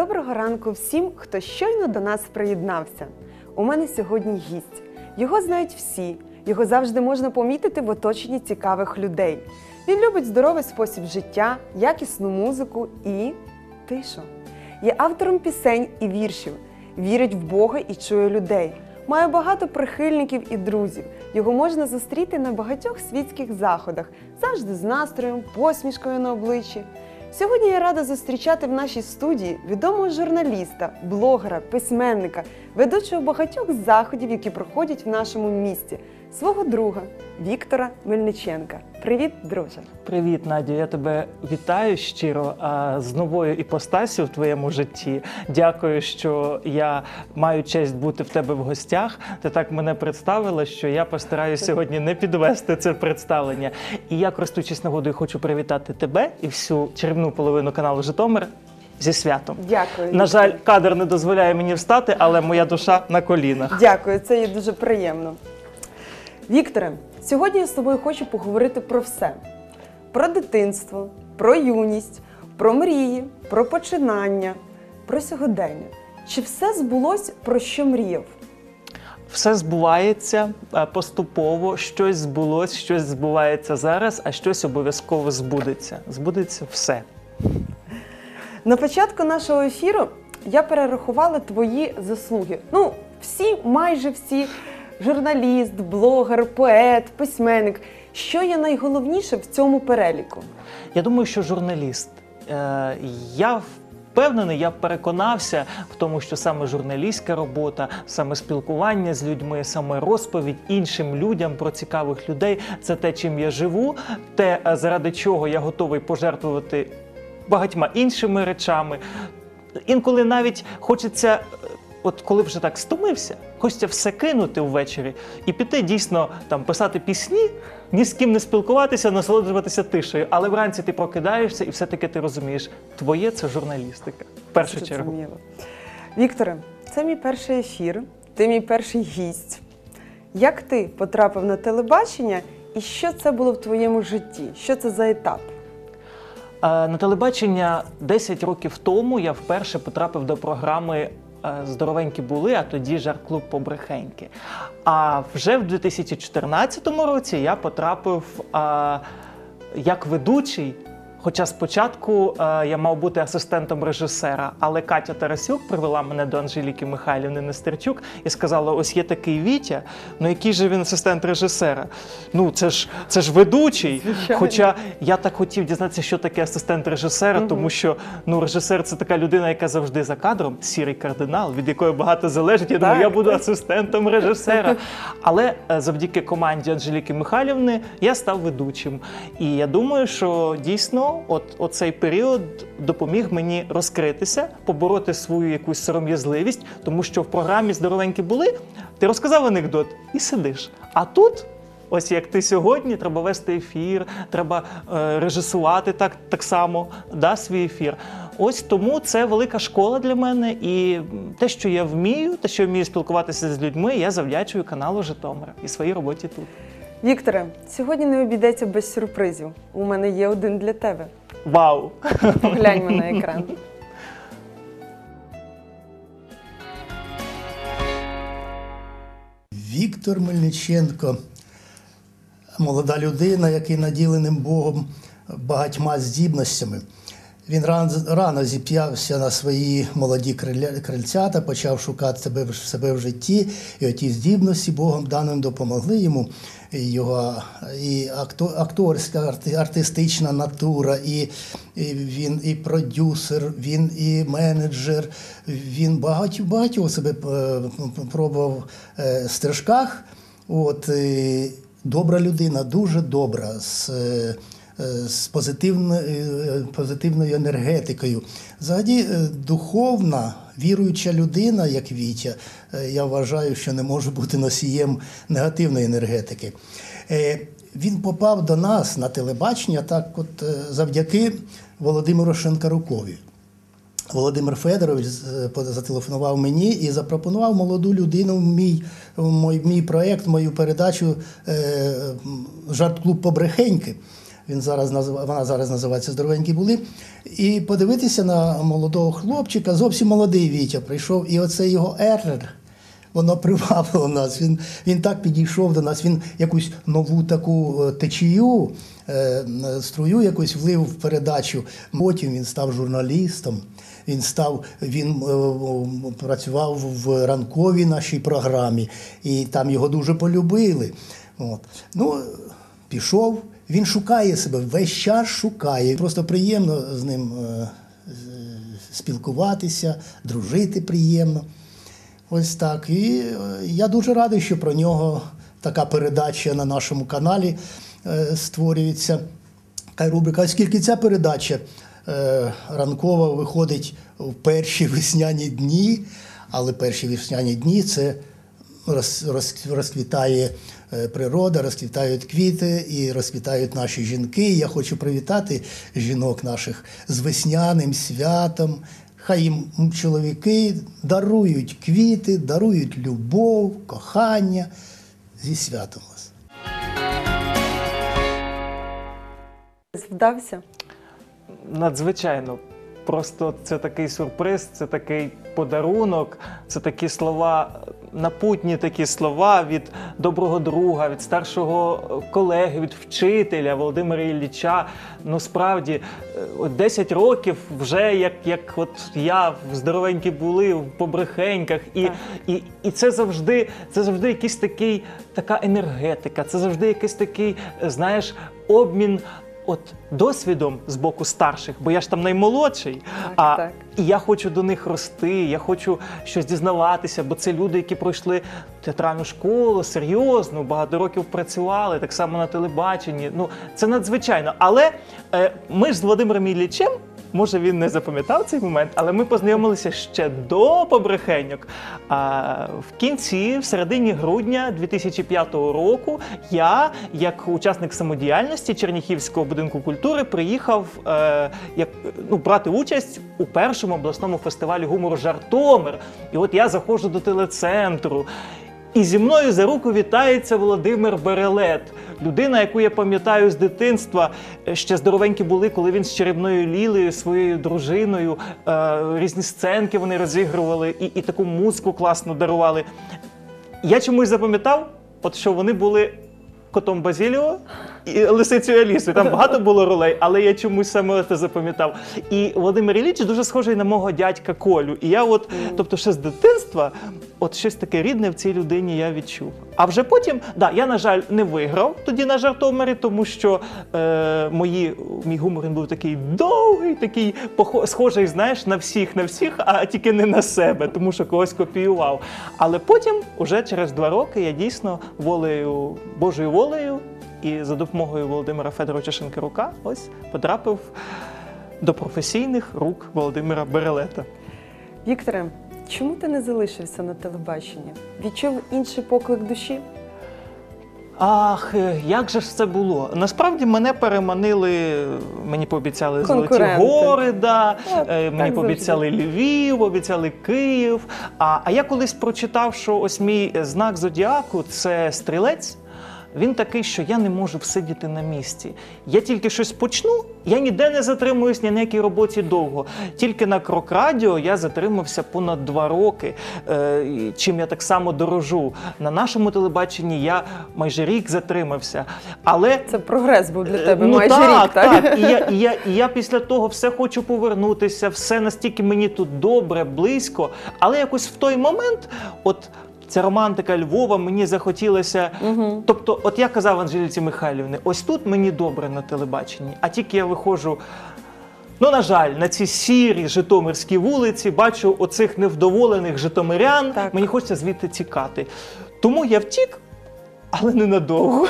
Доброго ранку всім, хто щойно до нас приєднався. У мене сьогодні гість. Його знають всі. Його завжди можна помітити в оточенні цікавих людей. Він любить здоровий спосіб життя, якісну музику і тишу. Є автором пісень і віршів, вірить в Бога і чує людей. Має багато прихильників і друзів. Його можна зустріти на багатьох світських заходах, завжди з настроєм, посмішкою на обличчі. Сьогодні я рада зустрічати в нашій студії відомого журналіста, блогера, письменника, ведучого багатьох заходів, які проходять в нашому місті, свого друга Віктора Мельниченка. Привіт, друже! Привіт, Надя. Я тебе вітаю щиро з новою іпостасю в твоєму житті. Дякую, що я маю честь бути в тебе в гостях. Ти так мене представила, що я постараюся сьогодні не підвести це представлення. І я, користуючись нагодою, хочу привітати тебе і всю чарівну половину каналу Житомир зі святом. Дякую. На жаль, кадр не дозволяє мені встати, але моя душа на колінах. Дякую, це є дуже приємно. Вікторе, сьогодні я з тобою хочу поговорити про все: про дитинство, про юність, про мрії, про починання, про сьогодення. Чи все збулось, про що мріяв? Все збувається е, поступово, щось збулось, щось збувається зараз, а щось обов'язково збудеться. Збудеться все. На початку нашого ефіру я перерахувала твої заслуги. Ну, всі, майже всі, журналіст, блогер, поет, письменник. Що є найголовніше в цьому переліку? Я думаю, що журналіст. Е, я впевнений, я переконався в тому, що саме журналістська робота, саме спілкування з людьми, саме розповідь іншим людям про цікавих людей це те, чим я живу, те, е, заради чого я готовий пожертвувати багатьма іншими речами. Інколи навіть хочеться. От коли вже так стомився, хочеться все кинути ввечері і піти дійсно там писати пісні, ні з ким не спілкуватися, насолоджуватися тишею. Але вранці ти прокидаєшся і все-таки ти розумієш, твоє це журналістика. В першу чергу. Зрозуміло. Вікторе, це мій перший ефір, ти мій перший гість. Як ти потрапив на телебачення і що це було в твоєму житті? Що це за етап? Е, На телебачення 10 років тому я вперше потрапив до програми Здоровенькі були, а тоді жарт-клуб Побрехеньки. А вже в 2014 році я потрапив е, як ведучий. Хоча спочатку е, я мав бути асистентом режисера, але Катя Тарасюк привела мене до Анжеліки Михайлівни Нестерчук і сказала: ось є такий Вітя, ну який же він асистент режисера? Ну це ж це ж ведучий. Звичайно. Хоча я так хотів дізнатися, що таке асистент режисера, тому що ну режисер це така людина, яка завжди за кадром, сірий кардинал, від якої багато залежить. Я думаю, я буду асистентом режисера. Але е, завдяки команді Анжеліки Михайлівни я став ведучим. І я думаю, що дійсно, от оцей період допоміг мені розкритися, побороти свою якусь сором'язливість, тому що в програмі здоровенькі були, ти розказав анекдот і сидиш. А тут. Ось як ти сьогодні, треба вести ефір, треба е, режисувати так, так само да, свій ефір. Ось тому це велика школа для мене. І те, що я вмію, те, що я вмію спілкуватися з людьми, я завдячую каналу Житомира і своїй роботі тут. Вікторе, сьогодні не обійдеться без сюрпризів. У мене є один для тебе. Вау! Погляньмо на екран. Віктор Мельниченко, молода людина, який наділеним Богом багатьма здібностями. Він ран- рано зіп'явся на свої молоді криля- крильцята, почав шукати себе, в- себе в житті, і оті здібності Богом даним допомогли йому. І Його і акто- акторська арти- артистична натура, і, і він і продюсер, він і менеджер. Він багатьох багатьох себе е, пробував е, стежках. От, добра людина, дуже добра. З, е, з позитивною, е, позитивною енергетикою. Взагалі, е, духовна, віруюча людина, як Вітя, е, я вважаю, що не може бути носієм негативної енергетики. Е, Він попав до нас на телебачення так, от е, завдяки Володимиру Шенкарукові. Володимир Федорович е, зателефонував мені і запропонував молоду людину в мій, в мій, проєкт, мою передачу е, Жарт-клуб Побрехеньки. Він зараз вона зараз називається Здоровенькі були. І подивитися на молодого хлопчика, зовсім молодий Вітя прийшов, і оце його ер. Воно привабило нас. Він, він так підійшов до нас. Він якусь нову таку е, течію, е, струю якусь влив в передачу. Потім він став журналістом. Він став, він е, працював в ранковій нашій програмі, і там його дуже полюбили. От. Ну, пішов, він шукає себе, весь час шукає. Просто приємно з ним е, спілкуватися, дружити приємно. Ось так. І е, я дуже радий, що про нього така передача на нашому каналі е, створюється. Така рубрика. Оскільки ця передача ранкова виходить в перші весняні дні, але перші весняні дні це роз, роз, розквітає природа, розквітають квіти і розквітають наші жінки. Я хочу привітати жінок наших з весняним святом. Хай їм чоловіки дарують квіти, дарують любов, кохання зі святом вас. Вдався? Надзвичайно. Просто це такий сюрприз, це такий подарунок, це такі слова, напутні такі слова від доброго друга, від старшого колеги, від вчителя Володимира Ілліча. Ну справді, е, 10 років вже як, як от я в здоровенькі були в побрехеньках, і, і, і це завжди, це завжди якийсь такий, така енергетика, це завжди якийсь такий, е, знаєш, обмін. От досвідом з боку старших, бо я ж там наймолодший, Так, а так. і я хочу до них рости, я хочу щось дізнаватися, бо це люди, які пройшли театральну школу, серйозно, багато років працювали, так само на телебаченні. Ну це надзвичайно. Але е, ми ж з Володимиром Іллічем, може він не запам'ятав цей момент, але ми познайомилися ще до побрехеньок. А в кінці, в середині грудня 2005 року, я, як учасник самодіяльності Черніхівського будинку культури, приїхав е, як, ну, брати участь у першому обласному фестивалі гумору Жартомир. І от я заходжу до телецентру. І зі мною за руку вітається Володимир Берелет, людина, яку я пам'ятаю з дитинства. Е, Ще здоровенькі були, коли він з чарівною Лілею, своєю дружиною, е, різні сценки вони розігрували і, і таку музику класно дарували. Я чомусь запам'ятав, от що вони були котом Базіліо і лисицею Алісою. Там багато було ролей, але я чомусь саме це запам'ятав. І Володимир Ілліч дуже схожий на мого дядька Колю. І я, от, тобто, ще з дитинства, от щось таке рідне в цій людині я відчув. А вже потім, да, я, на жаль, не виграв тоді на жартомері, тому що е, мої, мій гумор він був такий довгий, такий схожий, знаєш, на всіх, на всіх, а тільки не на себе, тому що когось копіював. Але потім, уже через два роки, я дійсно волею, Божою волею і за допомогою Володимира Федоровича Шенкерука ось потрапив до професійних рук Володимира Берелета. Вікторе, чому ти не залишився на телебаченні? Відчув інший поклик душі? Ах, е, як же ж це було? Насправді мене переманили, мені пообіцяли золоті гори, да, От, е, мені пообіцяли Львів, обіцяли Київ. А, а я колись прочитав, що ось мій знак зодіаку це стрілець. Він такий, що я не можу всидіти на місці. Я тільки щось почну, я ніде не затримуюсь ні на якій роботі довго. Тільки на крок радіо я затримався понад два роки, е, чим я так само дорожу. На нашому телебаченні я майже рік затримався. Але Це прогрес був для тебе ну, майже так, рік, так? так. І я, і, я, і я після того все хочу повернутися, все настільки мені тут добре, близько. Але якось в той момент, от ця романтика Львова, мені захотілося. Угу. Тобто, от я казав Анжеліці Михайлівні, ось тут мені добре на телебаченні, а тільки я виходжу. Ну, на жаль, на ці сірі житомирські вулиці бачу оцих невдоволених житомирян. Так. Мені хочеться звідти тікати. Тому я втік, але ненадовго.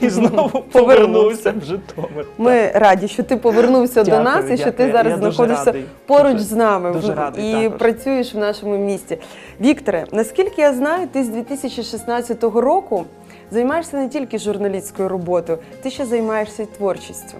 І знову повернувся в Житомир. Ми раді, що ти повернувся до нас і що ти зараз знаходишся поруч з нами і працюєш в нашому місті. Вікторе, наскільки я знаю, ти з 2016 року займаєшся не тільки журналістською роботою, ти ще займаєшся творчістю.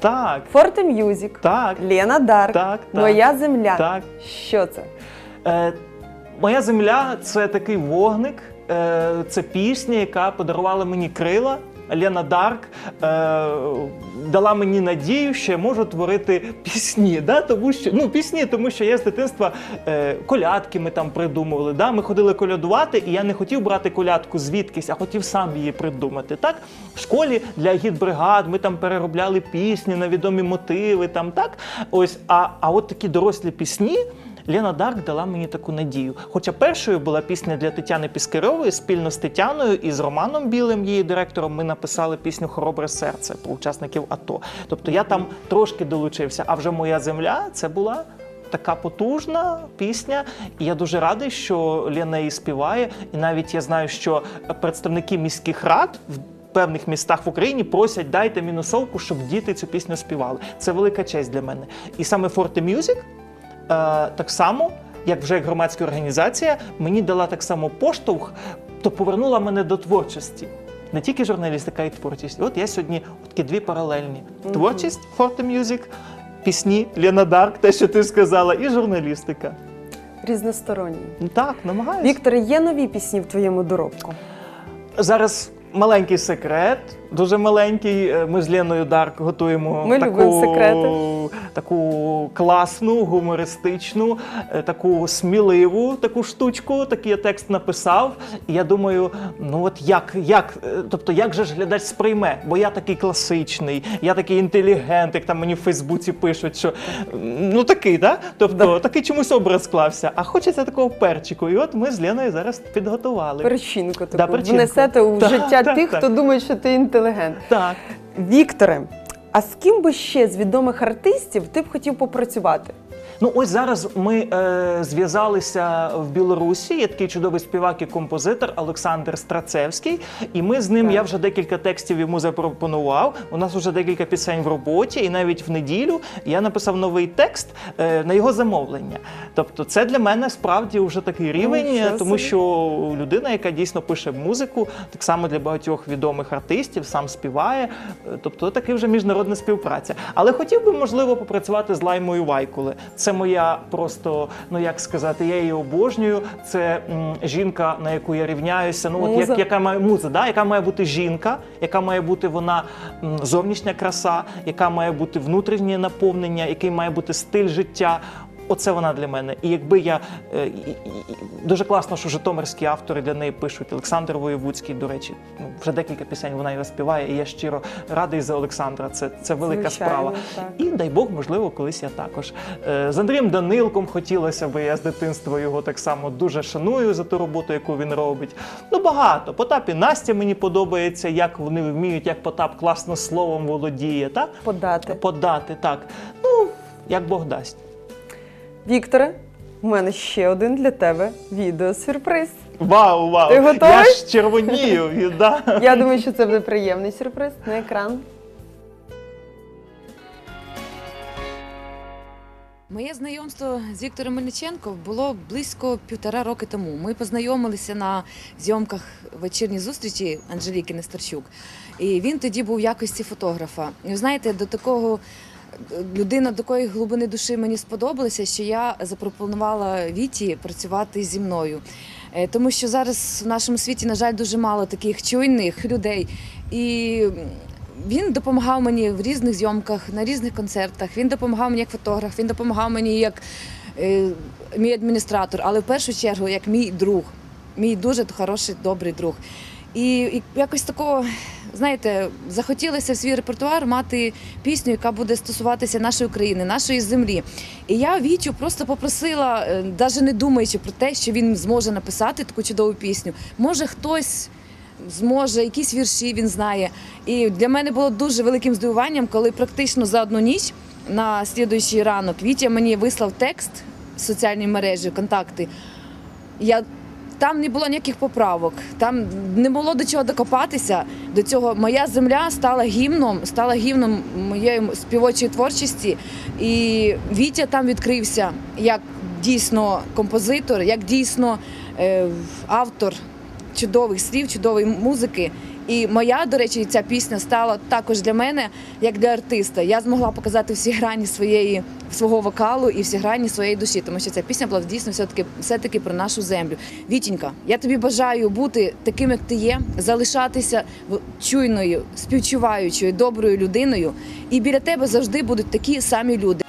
Так, Forte Music, так, Лена Дарк, так, так. Моя земля. Так. Що це? Е, моя земля це такий вогник, це пісня, яка подарувала мені крила. Лена Дарк е, дала мені надію, що я можу творити пісні. Да? Тому що, ну, пісні, тому що я з дитинства е, колядки ми там придумували. Да? Ми ходили колядувати, і я не хотів брати колядку звідкись, а хотів сам її придумати. Так? В школі для агітбригад ми там переробляли пісні на відомі мотиви. Там, так? Ось, а, а от такі дорослі пісні. Лена Дарк дала мені таку надію. Хоча першою була пісня для Тетяни Піскарьової спільно з Тетяною і з Романом Білим, її директором, ми написали пісню Хоробре серце про учасників АТО. Тобто я там трошки долучився, а вже моя земля це була. Така потужна пісня, і я дуже радий, що Лена її співає. І навіть я знаю, що представники міських рад в певних містах в Україні просять дайте мінусовку, щоб діти цю пісню співали. Це велика честь для мене. І саме Forte Music так само, як вже як громадська організація, мені дала так само поштовх, то повернула мене до творчості. Не тільки журналістика, а й творчість. От я сьогодні от такі дві паралельні: творчість Forte Music, пісні Лена Дарк, те, що ти сказала, і журналістика. Різносторонній. Ну Так, намагаюся. Вікторе, є нові пісні в твоєму доробку? Зараз маленький секрет, дуже маленький. Е, Ми з Леною Дарк готуємо Ми таку, секрети. таку класну, гумористичну, е, таку сміливу таку штучку. Такий я текст написав. І я думаю, ну от як, як, е, тобто, як же ж глядач сприйме? Бо я такий класичний, я такий інтелігент, як там мені в Фейсбуці пишуть, що ну такий, да? Тобто такий чомусь образ склався. А хочеться такого перчику. І от ми з Леною зараз підготували. Перчинку таку Да, перчинку. внесете у Так, життя так, тих, так. хто думає, що ти інтелігент. Так. Вікторе, а з ким би ще з відомих артистів ти б хотів попрацювати? Ну ось зараз ми е, зв'язалися в Білорусі. Є такий чудовий співак і композитор Олександр Страцевський. І ми з ним Так. я вже декілька текстів йому запропонував. У нас вже декілька пісень в роботі, і навіть в неділю я написав новий текст е, на його замовлення. Тобто, це для мене справді вже такий рівень, Нічого тому що людина, яка дійсно пише музику, так само для багатьох відомих артистів, сам співає. Е, Тобто, така вже міжнародна співпраця. Але хотів би, можливо, попрацювати з Лаймою Вайкули. Це моя просто, ну як сказати, я її обожнюю. Це м, жінка, на яку я рівняюся. Ну, от Муза. як, яка має муза, да? яка має бути жінка, яка має бути вона м, зовнішня краса, яка має бути внутрішнє наповнення, який має бути стиль життя. Оце вона для мене. І якби я е, і- і- і- дуже класно, що житомирські автори для неї пишуть. Олександр Воєвудський, до речі, ну вже декілька пісень вона його співає. І я щиро радий за Олександра. Це, це велика Звичайно, справа. так. І дай Бог, можливо, колись я також. Е, З Андрієм Данилком хотілося би. Я з дитинства його так само дуже шаную за ту роботу, яку він робить. Ну багато. Потап і Настя мені подобається, як вони вміють, як Потап класно словом володіє. Так? Подати. Подати, так. Ну, як Бог дасть. Вікторе, у мене ще один для тебе відеосюрприз. Вау, вау! Ти готовий? Я ж червонію. і- да. Я думаю, що це буде приємний сюрприз на екран. Моє знайомство з Віктором Мельниченко було близько півтора роки тому. Ми познайомилися на зйомках вечірній зустрічі Анжеліки Нестерчук. І він тоді був в якості фотографа. І ви знаєте, до такого людина такої глибини душі мені сподобалася, що я запропонувала Віті працювати зі мною. Е, Тому що зараз в нашому світі, на жаль, дуже мало таких чуйних людей. І він допомагав мені в різних зйомках, на різних концертах. Він допомагав мені як фотограф, він допомагав мені як е, мій адміністратор, але в першу чергу як мій друг, мій дуже хороший, добрий друг. І, якось такого, знаєте, захотілося в свій репертуар мати пісню, яка буде стосуватися нашої країни, нашої землі. І я Вітю просто попросила, навіть не думаючи про те, що він зможе написати таку чудову пісню. Може, хтось зможе, якісь вірші він знає. І для мене було дуже великим здивуванням, коли практично за одну ніч на слідуючий ранок Вітя мені вислав текст в соціальній мережі, контакти. Я там не було ніяких поправок, там не було до чого докопатися. До цього моя земля стала гімном, стала гімном моєї співочої творчості. І Вітя там відкрився як дійсно композитор, як дійсно е, автор чудових слів, чудової музики. І моя, до речі, ця пісня стала також для мене, як для артиста. Я змогла показати всі грані своєї свого вокалу і всі грані своєї душі, тому що ця пісня була дійсно все таки все таки про нашу землю. Вітінька, я тобі бажаю бути таким, як ти є, залишатися чуйною, співчуваючою, доброю людиною. І біля тебе завжди будуть такі самі люди.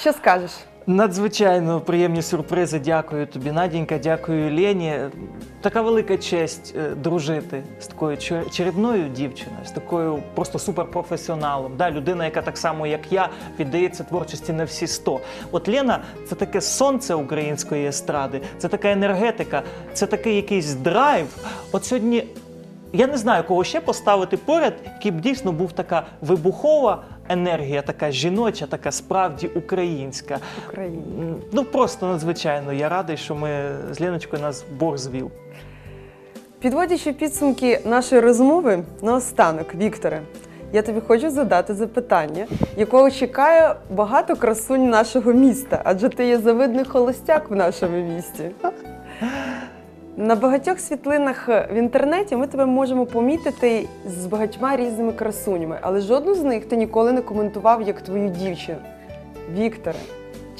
Що скажеш? Надзвичайно приємні сюрпризи. Дякую тобі, Надінька. Дякую Лені. Така велика честь е, дружити з такою чер- чарівною дівчиною, з такою просто суперпрофесіоналом. Да, людина, яка так само, як я, віддається творчості на всі сто. От Лена це таке сонце української естради, це така енергетика, це такий якийсь драйв. От сьогодні я не знаю, кого ще поставити поряд, який б дійсно був така вибухова енергія, така жіноча, така справді українська. Україна. Ну просто надзвичайно. Я радий, що ми з Леночкою нас Бог звів. Підводячи підсумки нашої розмови, наостанок, Вікторе, я тобі хочу задати запитання, якого чекає багато красунь нашого міста, адже ти є завидний холостяк в нашому місті. На багатьох світлинах в інтернеті ми тебе можемо помітити з багатьма різними красунями, але жодну з них ти ніколи не коментував як твою дівчину. Вікторе,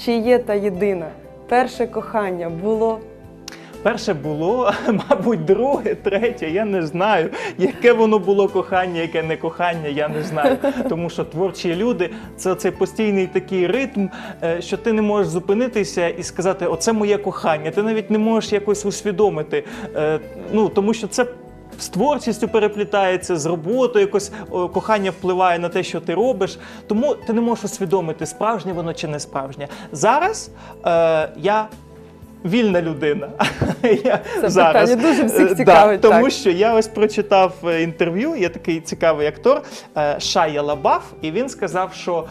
чи є та єдина? Перше кохання було Перше було, мабуть, друге, третє. Я не знаю, яке воно було кохання, яке не кохання, я не знаю. Тому що творчі люди це цей постійний такий ритм, е, що ти не можеш зупинитися і сказати, оце моє кохання. Ти навіть не можеш якось усвідомити. е, Ну тому що це. З творчістю переплітається, з роботою якось о, кохання впливає на те, що ти робиш. Тому ти не можеш усвідомити, справжнє воно чи не справжнє. Зараз е, я вільна людина. я Це питання дуже всіх е, цікавить, Да, тому так. що я ось прочитав е, інтерв'ю, є такий цікавий актор е, Шая Лабаф, і він сказав, що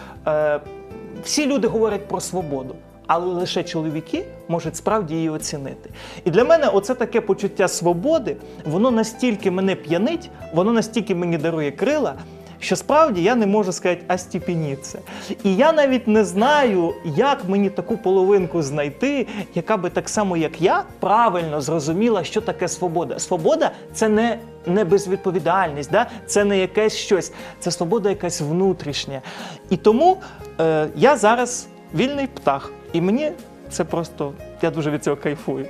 всі люди говорять про свободу. Але лише чоловіки можуть справді її оцінити. І для мене оце таке почуття свободи, воно настільки мене п'янить, воно настільки мені дарує крила, що справді я не можу сказати астіпеніться. І я навіть не знаю, як мені таку половинку знайти, яка би так само, як я, правильно зрозуміла, що таке свобода. Свобода це не, не безвідповідальність, да? це не якесь щось, це свобода якась внутрішня. І тому е, я зараз вільний птах. І мені це просто, я дуже від цього кайфую.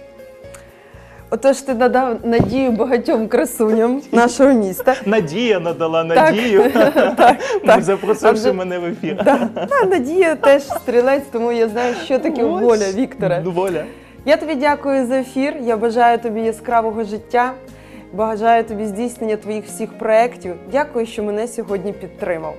Отож, ти надав надію багатьом красуням нашого міста. Надія надала надію. так. Запросивши мене в ефір. Надія теж стрілець, тому я знаю, що таке воля, Вікторе. Ну, Воля. Я тобі дякую за ефір. Я бажаю тобі яскравого життя. Бажаю тобі здійснення твоїх всіх проєктів. Дякую, що мене сьогодні підтримав.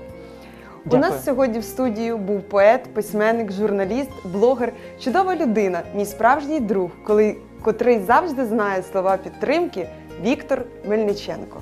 У нас сьогодні в студії був поет, письменник, журналіст, блогер, чудова людина, мій справжній друг, коли, котрий завжди знає слова підтримки Віктор Мельниченко.